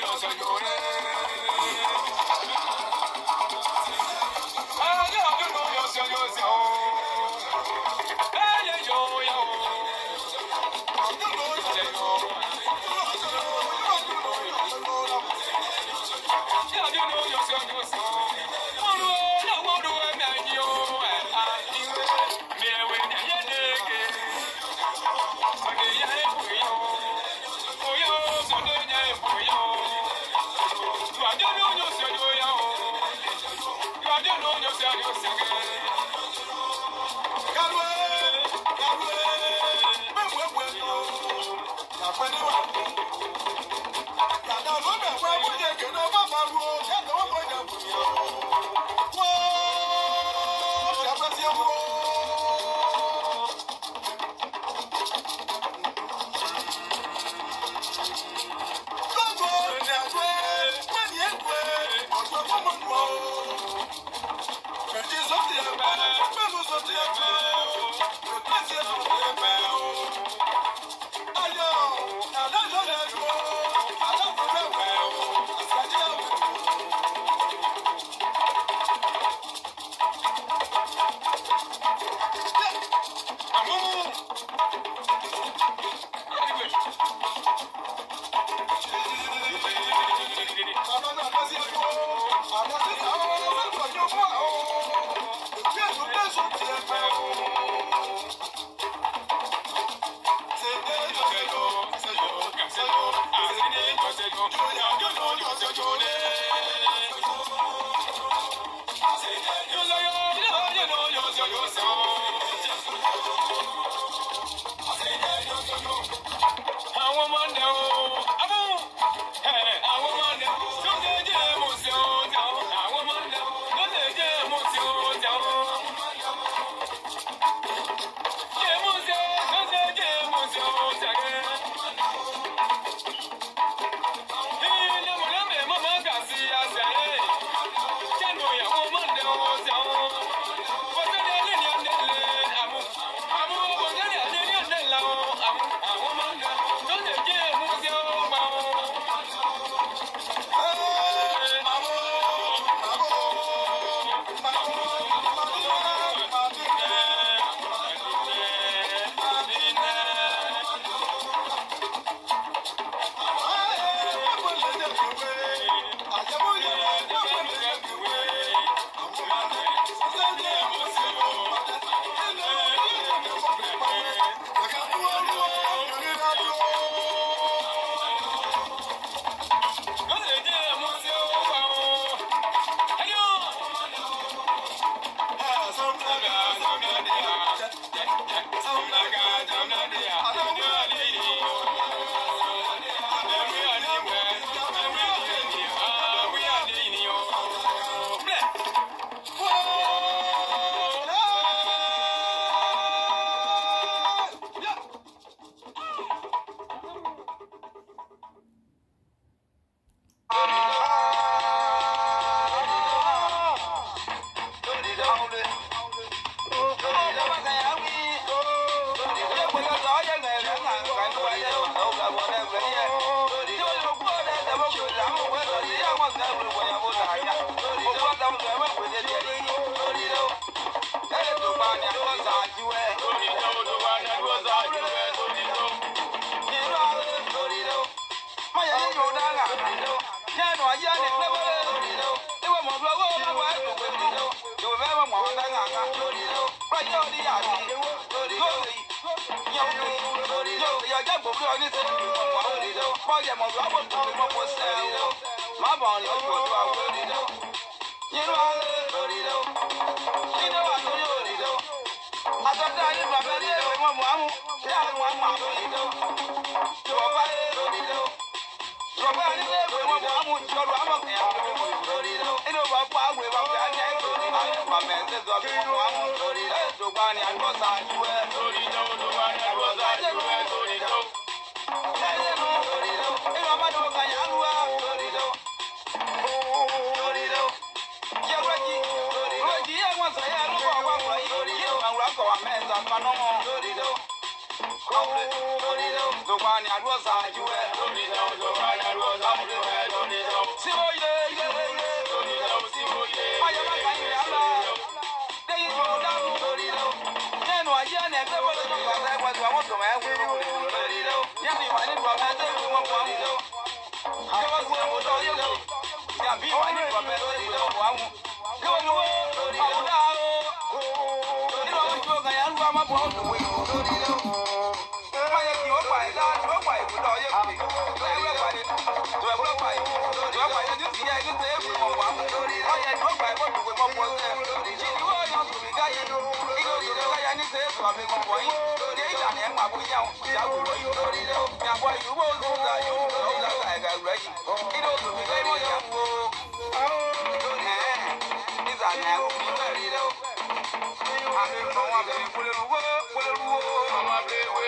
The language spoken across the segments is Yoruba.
No ọjọ́ gbòógì onítẹ̀lẹ́ ìwọ̀n àwọn òdìdó pọ́jẹ̀ mọ̀ bí wọ́n bó tó ìmọ̀ kó sẹ́ òdìdó má bọ̀ ọ̀rìn ojú ọdún àwọn òdìdó yínú àlè òdìdó yínú àtúnyẹ òdìdó àtọ́tẹ́ ayé bàbá rí èrò ìmọ̀ mọ̀ámú ṣé àwọn àmọ̀ àwọn òdìdó yorùbá òdìdó yorùbá onílé èrò ìmọ̀ mọ̀ámú yorùbá àmọ̀ òdìdó inú bàbá àgbẹ̀ bàbá ajá ètò òdìdó àyẹ̀fà mẹ́ńtẹ́ zọ́ọ̀kì mọ̀ámú òdìdó ètò gbani àgbọ̀sà àjúwẹ̀ òdìdó òdìdó àyẹ̀fà. ẹ̀sà kanọ́mọ lórí ló. lórí ló. lọ́wọ́ ni àdúrà ṣáájú ẹ̀. lórí ló lọ́wọ́ I'm má bọ̀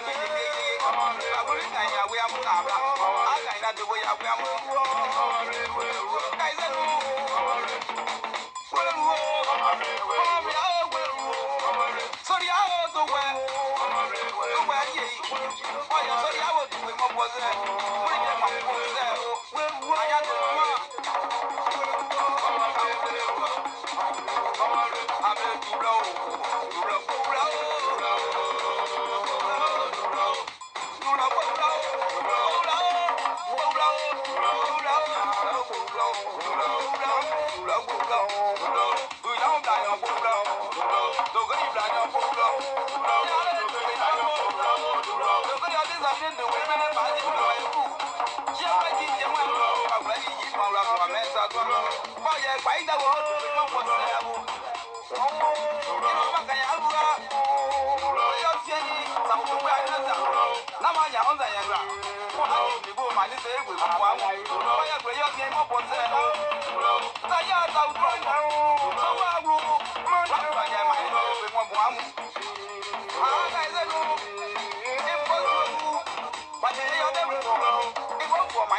Sorry, I would be more possessed.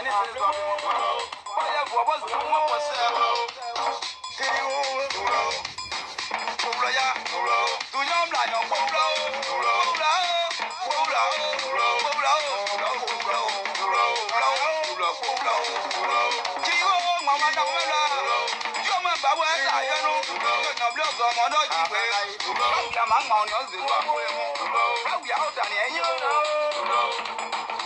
ani sè zọ mi wọn o bọyẹ bu ọbọ zọ wọn wọ sẹ o kiri wo wúlò wúlò ya wúlò dunyọ mìlá yọ wúlò wúlò wúlò wúlò wúlò wúlò wúlò wúlò wúlò wúlò wúlò wúlò wúlò kiri wo wọn wọn náà wúlò yóò mọ gbàgbọ́ ẹ ta yẹnu yóò nà bí ọgọ ọmọ náà jí pé báwo ni a máa ń mọ ọ ní ọ̀sẹ̀ wá báwo yà ó dà ní ẹ̀yìn o.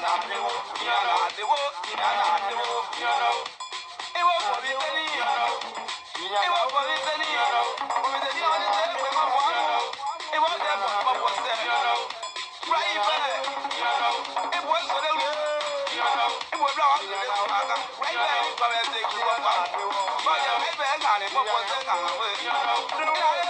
Right back, right back,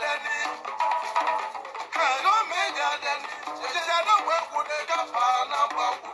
make me ya deni, jejere we kune kapana babu.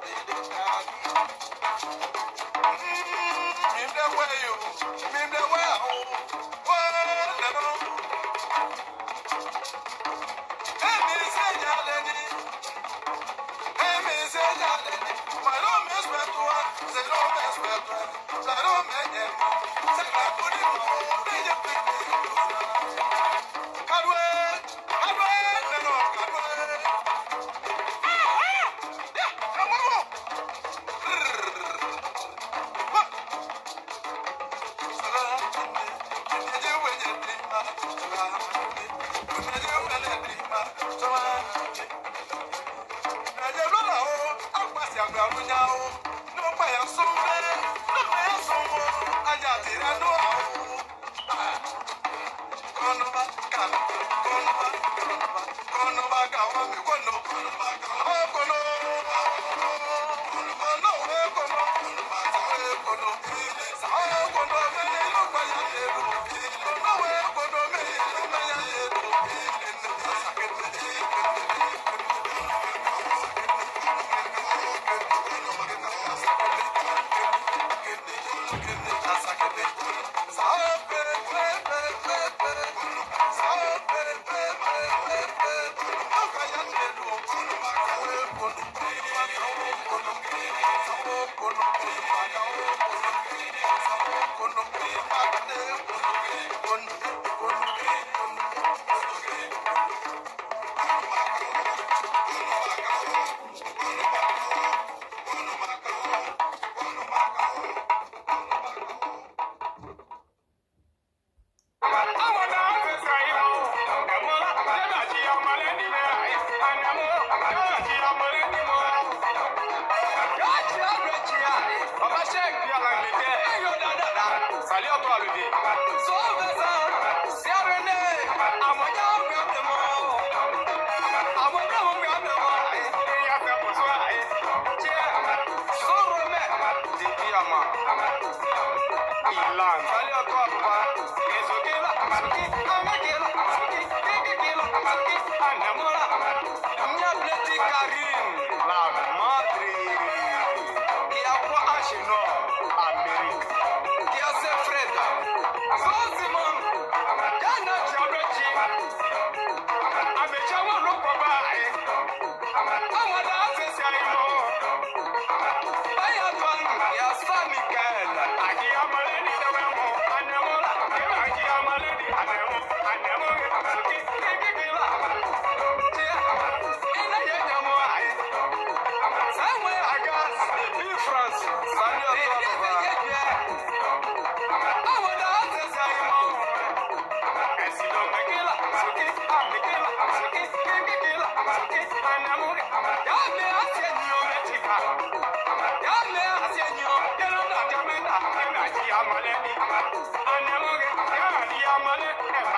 I never get a yamanı hemen.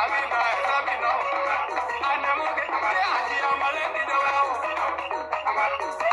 I'm not. Thank you.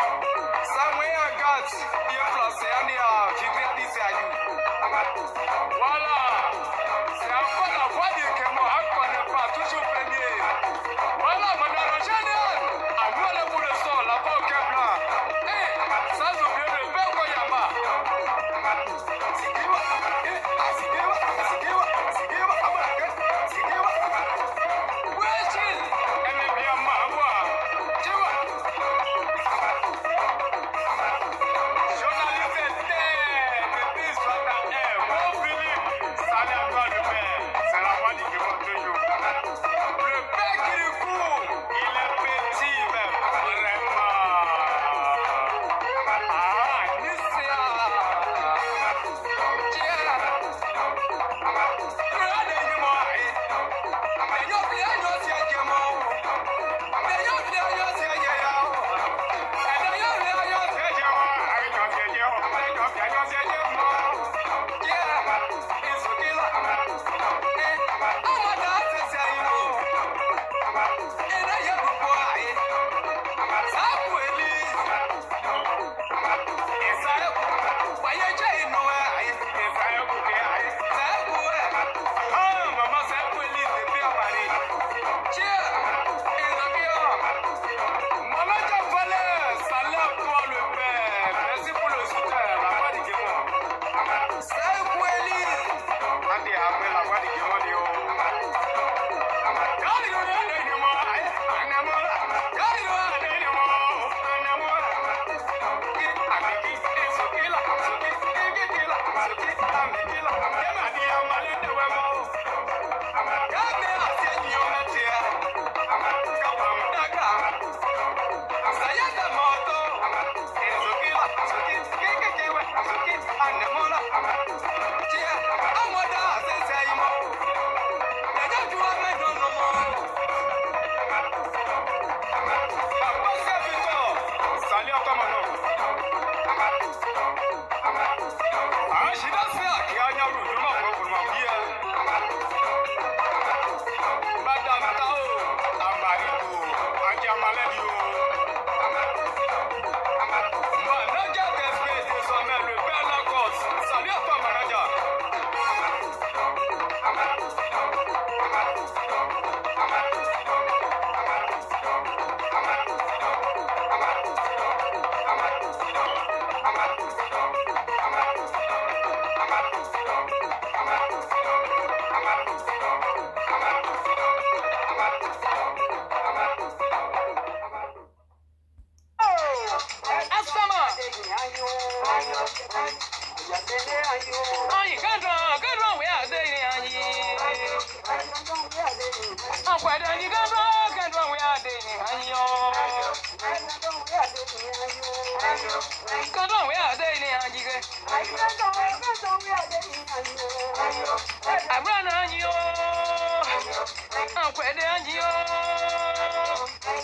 kwede anjio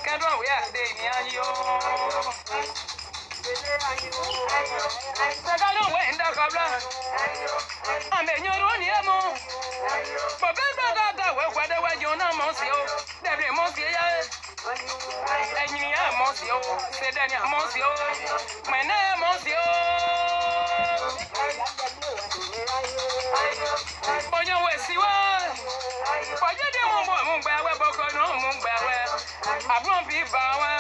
kadwa we ade mi anjio sagalo we nda kabla ame nyoro ni emo bobe gaga ga we kwede we jona mo si o debe mo si ya ẹyin ni a mọ si o ṣẹdẹ ni a mọ si o mẹnẹ a mọ si o. bọ̀nyẹ̀wẹ̀ sí wa bọ̀nyẹ̀ mú mú gbà wẹ́ bọ́kọ náà mú gbà wẹ́ àbúrò fi bà wẹ́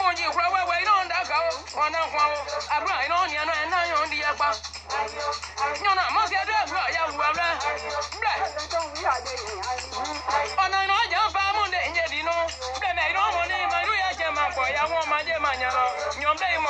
mo yí ìkúrọ̀ wẹ́wẹ́ iná ń dàgbà ó wọn náà kún ó àbúrò iná ń yẹn náà ẹ̀ náà yóò ń di yẹ pa yọ̀nà mọ́sí ẹ̀dọ́ àbúrò yẹ wọ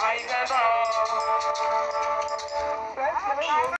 I don't know.